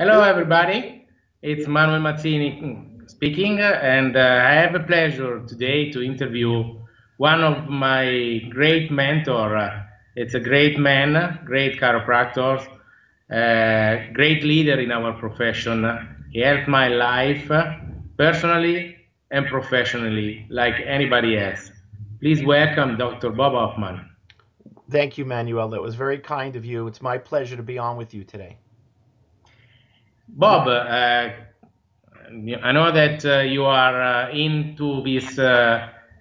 Hello, everybody. It's Manuel Mazzini speaking, and uh, I have a pleasure today to interview one of my great mentor. Uh, it's a great man, great chiropractor, uh, great leader in our profession. He helped my life personally and professionally, like anybody else. Please welcome Dr. Bob Hoffman. Thank you, Manuel. That was very kind of you. It's my pleasure to be on with you today. Bob, uh, I know that uh, you are uh, into this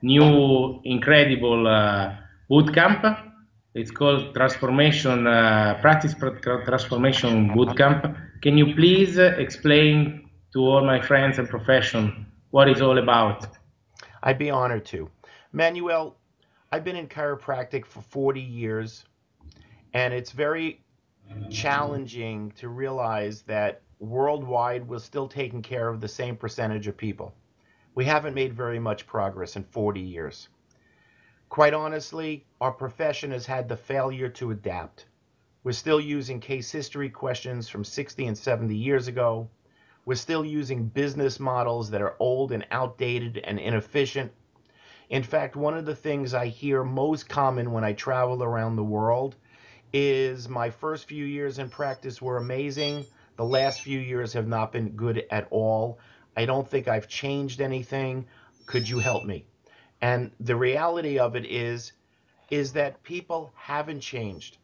new incredible uh, boot camp. It's called Transformation uh, Practice Transformation Boot Camp. Can you please explain to all my friends and profession what it's all about? I'd be honored to. Manuel, I've been in chiropractic for 40 years, and it's very challenging to realize that worldwide we're still taking care of the same percentage of people. We haven't made very much progress in 40 years. Quite honestly, our profession has had the failure to adapt. We're still using case history questions from 60 and 70 years ago. We're still using business models that are old and outdated and inefficient. In fact, one of the things I hear most common when I travel around the world is my first few years in practice were amazing. The last few years have not been good at all. I don't think I've changed anything. Could you help me? And the reality of it is is that people haven't changed.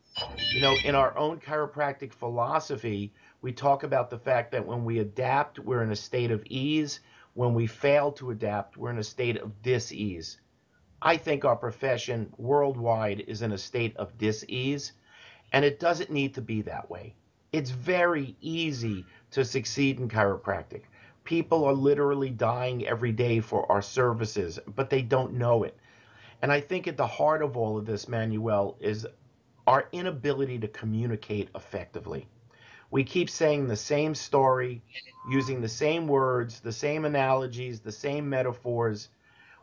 You know, in our own chiropractic philosophy, we talk about the fact that when we adapt, we're in a state of ease. When we fail to adapt, we're in a state of dis-ease. I think our profession worldwide is in a state of dis-ease, and it doesn't need to be that way. It's very easy to succeed in chiropractic. People are literally dying every day for our services, but they don't know it. And I think at the heart of all of this, Manuel, is our inability to communicate effectively. We keep saying the same story, using the same words, the same analogies, the same metaphors.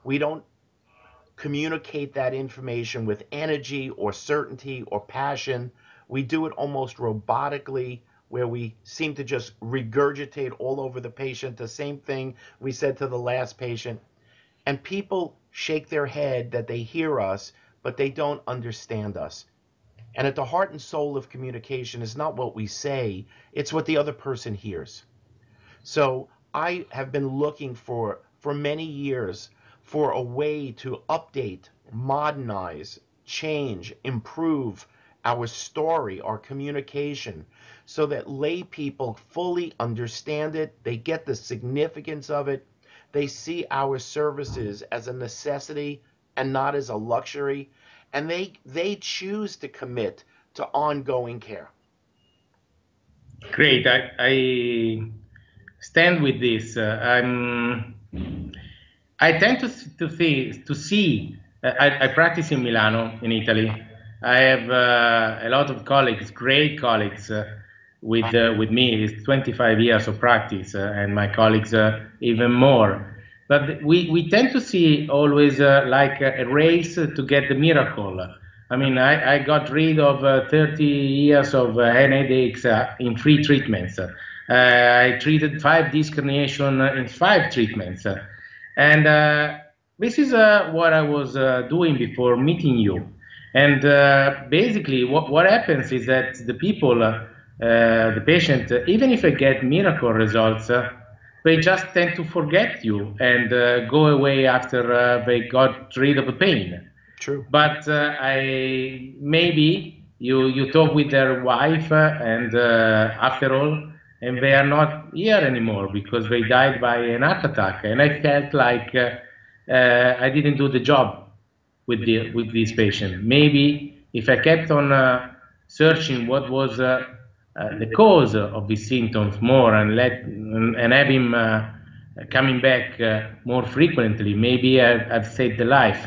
We don't communicate that information with energy or certainty or passion we do it almost robotically, where we seem to just regurgitate all over the patient the same thing we said to the last patient. And people shake their head that they hear us, but they don't understand us. And at the heart and soul of communication is not what we say, it's what the other person hears. So I have been looking for, for many years, for a way to update, modernize, change, improve, our story, our communication, so that lay people fully understand it, they get the significance of it, they see our services as a necessity and not as a luxury, and they they choose to commit to ongoing care. Great, I, I stand with this. Uh, I'm. I tend to to see to see. Uh, I, I practice in Milano, in Italy, I have uh, a lot of colleagues, great colleagues uh, with uh, with me. It's 25 years of practice, uh, and my colleagues uh, even more. But we, we tend to see always uh, like a race to get the miracle. I mean, I, I got rid of 30 years of headaches in three treatments. I treated five disc herniation in five treatments. And this is what I was doing before meeting you. And uh, basically, what, what happens is that the people, uh, the patient, uh, even if they get miracle results, uh, they just tend to forget you and uh, go away after uh, they got rid of the pain. True. But I maybe you you talk with their wife, and after all, and they are not here anymore because they died by an heart attack, and I felt like I didn't do the job with the with this patient. Maybe if I kept on uh, searching what was uh, uh, the cause of these symptoms more and let and have him uh, coming back uh, more frequently, maybe I've, I've saved the life.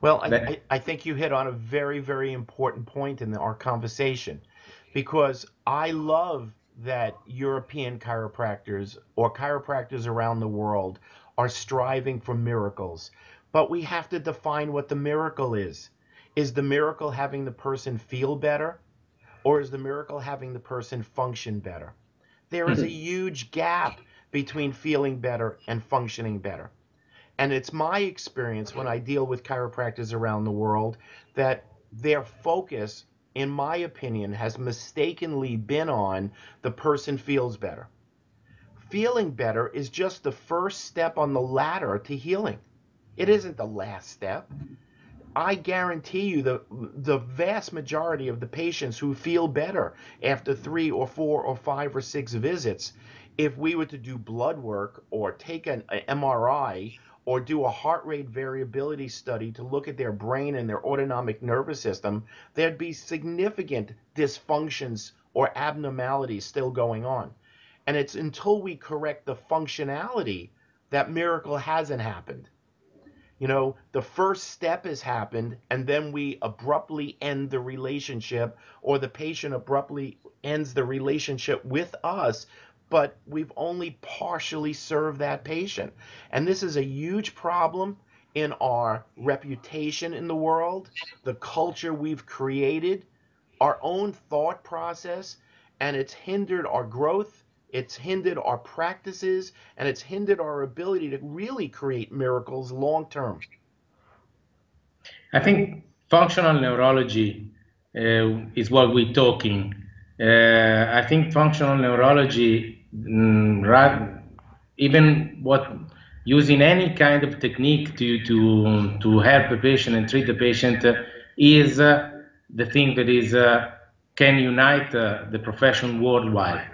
Well, I, I think you hit on a very, very important point in our conversation because I love that European chiropractors or chiropractors around the world are striving for miracles. But we have to define what the miracle is. Is the miracle having the person feel better? Or is the miracle having the person function better? There is a hmm. huge gap between feeling better and functioning better. And it's my experience when I deal with chiropractors around the world that their focus, in my opinion, has mistakenly been on the person feels better. Feeling better is just the first step on the ladder to healing. It isn't the last step. I guarantee you the the vast majority of the patients who feel better after three or four or five or six visits, if we were to do blood work or take an MRI or do a heart rate variability study to look at their brain and their autonomic nervous system, there'd be significant dysfunctions or abnormalities still going on. And it's until we correct the functionality that miracle hasn't happened. You know, the first step has happened, and then we abruptly end the relationship, or the patient abruptly ends the relationship with us, but we've only partially served that patient. And this is a huge problem in our reputation in the world, the culture we've created, our own thought process, and it's hindered our growth it's hindered our practices and it's hindered our ability to really create miracles long term. I think functional neurology uh, is what we're talking. Uh, I think functional neurology, mm, even what using any kind of technique to to to help a patient and treat the patient uh, is the thing that is uh, can unite uh, the profession worldwide.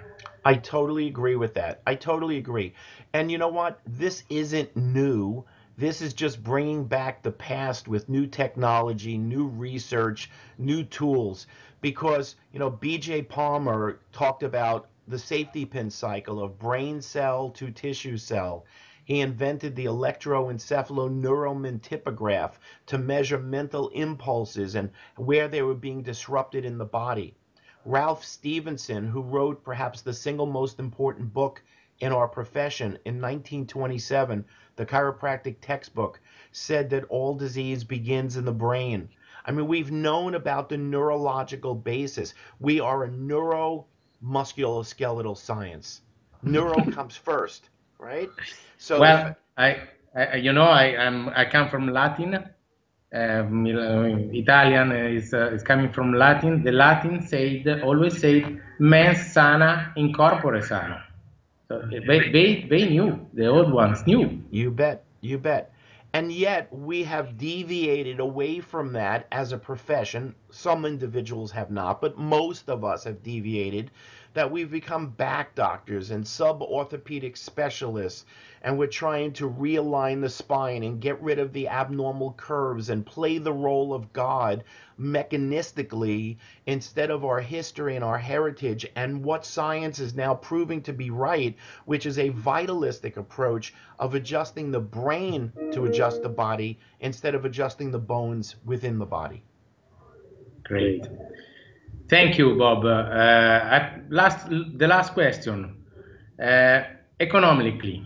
I totally agree with that. I totally agree. And you know what? This isn't new. This is just bringing back the past with new technology, new research, new tools. Because, you know, BJ Palmer talked about the safety pin cycle of brain cell to tissue cell. He invented the electroencephaloneuromentimpograph to measure mental impulses and where they were being disrupted in the body. Ralph Stephenson, who wrote perhaps the single most important book in our profession in 1927, the chiropractic textbook, said that all disease begins in the brain. I mean, we've known about the neurological basis. We are a neuromusculoskeletal science. Neuro comes first, right? So well, I, I, you know, I, I'm, I come from Latin, Um, Italian uh, is, uh, is coming from Latin. The Latin said always said mens sana in corpore sano. So mm-hmm. they, they, they knew, the old ones knew. You bet, you bet. And yet we have deviated away from that as a profession. Some individuals have not, but most of us have deviated that we've become back doctors and sub-orthopedic specialists and we're trying to realign the spine and get rid of the abnormal curves and play the role of God mechanistically instead of our history and our heritage and what science is now proving to be right, which is a vitalistic approach of adjusting the brain to adjust the body instead of adjusting the bones within the body. Great. Thank you, Bob. Uh, last, the last question. Uh, economically,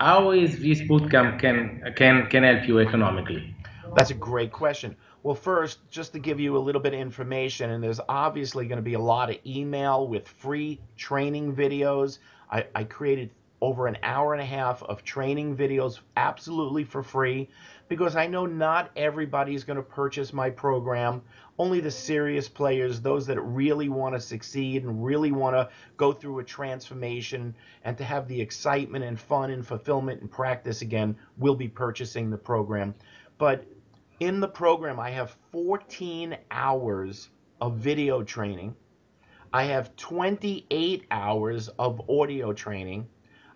how is this bootcamp can can can help you economically? That's a great question. Well, first, just to give you a little bit of information, and there's obviously going to be a lot of email with free training videos. I, I created over an hour and a half of training videos absolutely for free because I know not everybody is going to purchase my program. Only the serious players, those that really want to succeed and really want to go through a transformation and to have the excitement and fun and fulfillment and practice again, will be purchasing the program. But in the program, I have 14 hours of video training. I have 28 hours of audio training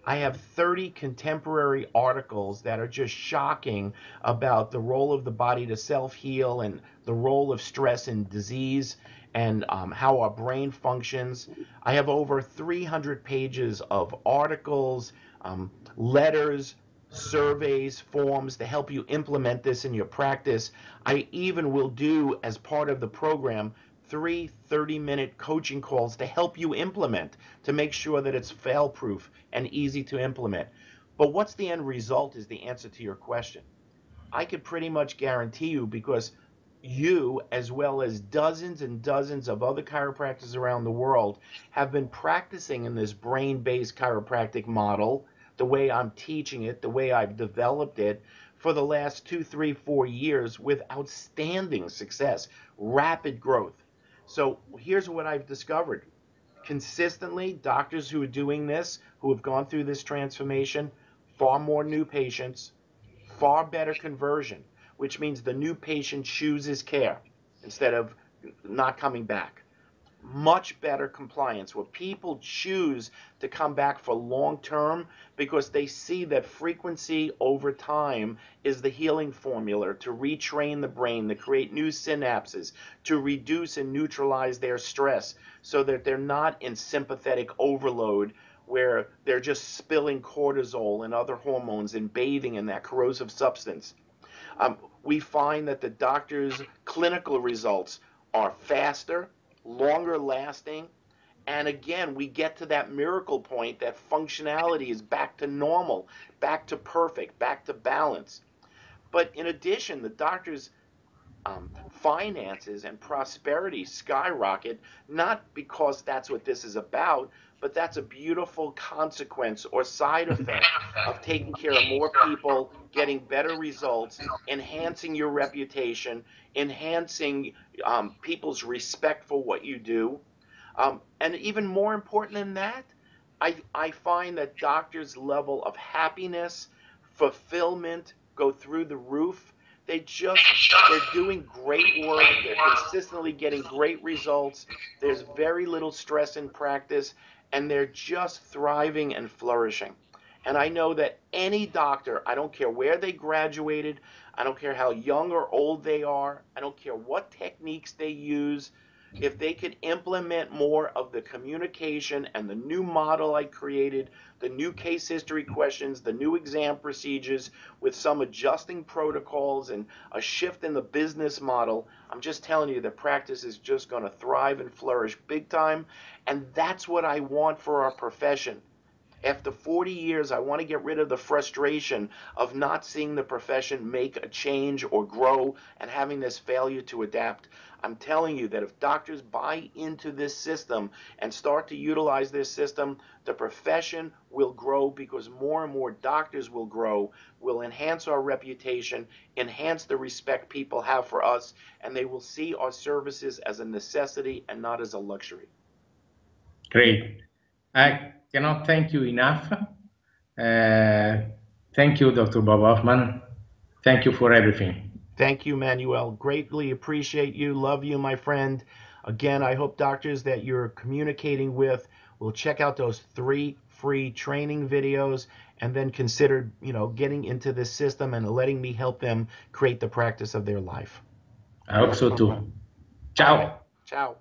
I have 30 contemporary articles that are just shocking about the role of the body to self heal and the role of stress and disease and um, how our brain functions. I have over 300 pages of articles, um, letters, surveys, forms to help you implement this in your practice. I even will do, as part of the program, three 30 minute coaching calls to help you implement to make sure that it's fail proof and easy to implement. But what's the end result is the answer to your question. I could pretty much guarantee you because you, as well as dozens and dozens of other chiropractors around the world, have been practicing in this brain based chiropractic model, the way I'm teaching it, the way I've developed it, for the last two, three, four years with outstanding success, rapid growth. So here's what I've discovered consistently, doctors who are doing this, who have gone through this transformation, far more new patients, far better conversion which means the new patient chooses care instead of not coming back. Much better compliance where people choose to come back for long term because they see that frequency over time is the healing formula to retrain the brain, to create new synapses, to reduce and neutralize their stress so that they're not in sympathetic overload where they're just spilling cortisol and other hormones and bathing in that corrosive substance. Um, we find that the doctor's clinical results are faster, longer lasting, and again, we get to that miracle point that functionality is back to normal, back to perfect, back to balance. But in addition, the doctor's um, finances and prosperity skyrocket, not because that's what this is about, but that's a beautiful consequence or side effect of taking care of more people, getting better results, enhancing your reputation, enhancing um, people's respect for what you do. Um, and even more important than that, I, I find that doctors' level of happiness, fulfillment go through the roof. They just, they're doing great work. They're consistently getting great results. There's very little stress in practice and they're just thriving and flourishing. And I know that any doctor, I don't care where they graduated, I don't care how young or old they are, I don't care what techniques they use, if they could implement more of the communication and the new model I created, the new case history questions, the new exam procedures with some adjusting protocols and a shift in the business model, I'm just telling you the practice is just going to thrive and flourish big time. And that's what I want for our profession. After 40 years, I want to get rid of the frustration of not seeing the profession make a change or grow and having this failure to adapt. I'm telling you that if doctors buy into this system and start to utilize this system, the profession will grow because more and more doctors will grow, will enhance our reputation, enhance the respect people have for us, and they will see our services as a necessity and not as a luxury. Great. I cannot thank you enough. Uh, thank you, Dr. Bob Hoffman. Thank you for everything. Thank you, Manuel. Greatly appreciate you. Love you, my friend. Again, I hope doctors that you're communicating with will check out those three free training videos and then consider, you know, getting into this system and letting me help them create the practice of their life. I hope so too. Ciao. Ciao.